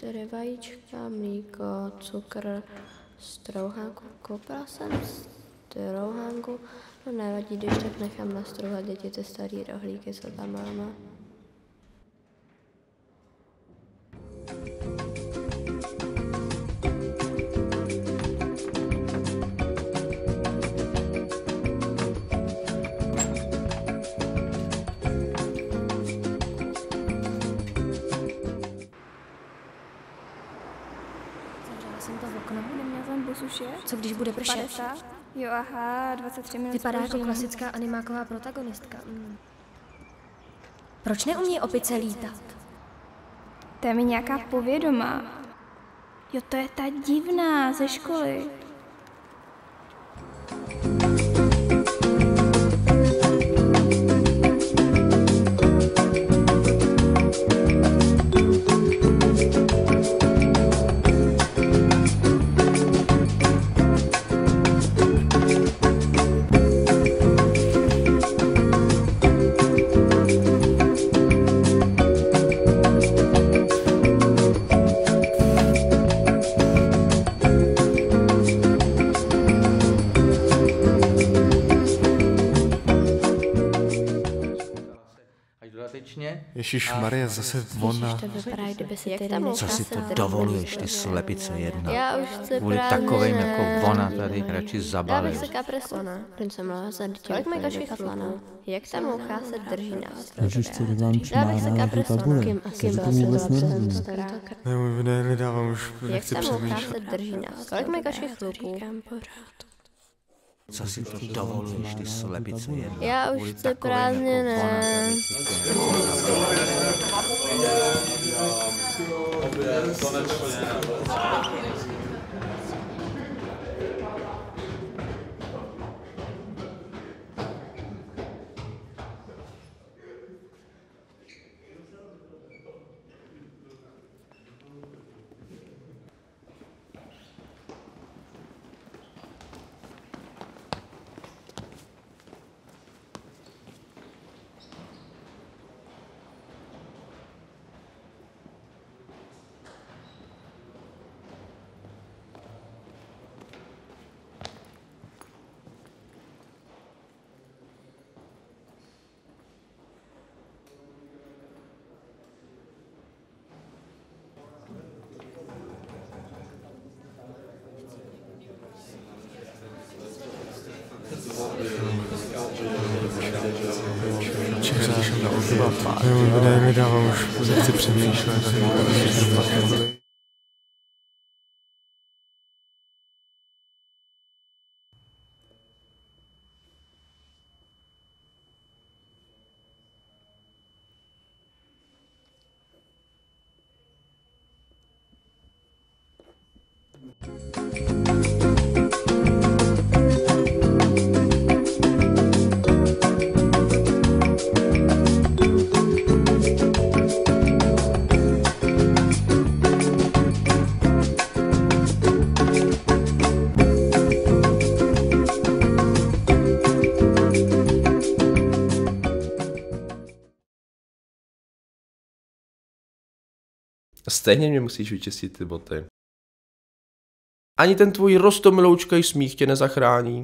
čtyři vajíčka, mlíko, cukr, strouhánku. Koupila jsem strouhánku, no nevadí, když tak nechám nastrouhat děti ty starý rohlíky, co tam máme. Jsem to v okno. Neměl jsem bus už jet? Co když bude pršet? 50? Jo, aha, 23 minut Vypadá jako klasická animáková protagonistka. Mm. Proč neumí opice lítat? To je mi nějaká povědomá. Jo, to je ta divná ze školy. Dodatečně. Ježíš Marie, zase ona. To vypadá, kdyby si ty tam nemohla Co si se to dovoluješ, ty slepice jedna? Já už chci Kvůli prázdniny. takovým jako ona tady radši bych zabalil. se kapreslana. Prince mluvila za dítě. Kolik mi kačí chlana? Jak ta moucha se drží na Ježiš, co to bych se šmárá, že kapreslana. tabule. Kým Takže asi to vůbec se tentokrát? Ne, ne, nedávám, už Jak nechci ta moucha přemýšlet. se drží na Kolik mi kačí chlupů? Co si to dovoluješ, ty slepice jedna? Já už Kvůli chci takovým prázdniny. Jako ona tady si Čeho když na oběd. Ne, ne, nedávám, už nechci přemýšlet. Stejně mě musíš vyčistit ty boty. Ani ten tvůj rostomiloučkej smích tě nezachrání.